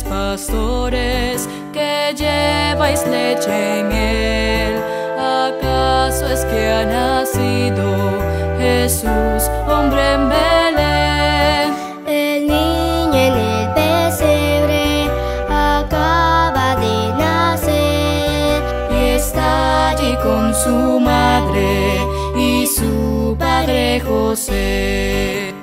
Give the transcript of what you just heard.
pastores, que lleváis leche y miel. ¿Acaso es que ha nacido Jesús, hombre en Belén? El niño en el pesebre acaba de nacer y está allí con su madre y su padre José.